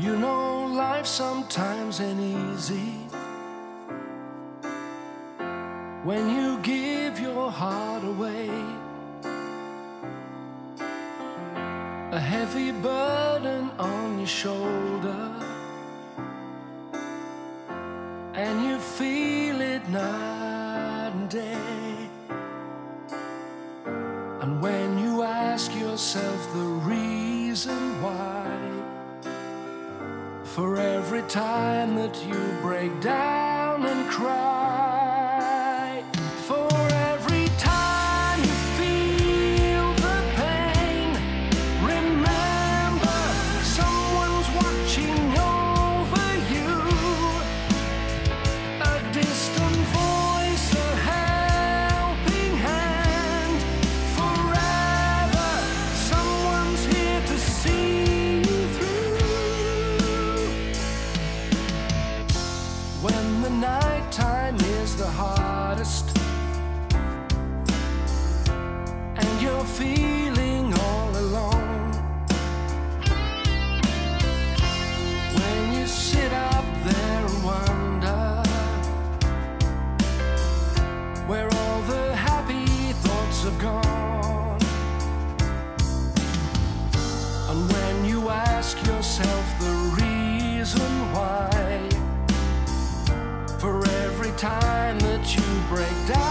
You know life sometimes ain't easy when you give your heart away. A heavy burden on your shoulder, and you feel it night and day. And when you ask yourself the reason for every time that you break down nighttime is the hardest, and you're feeling time that you break down.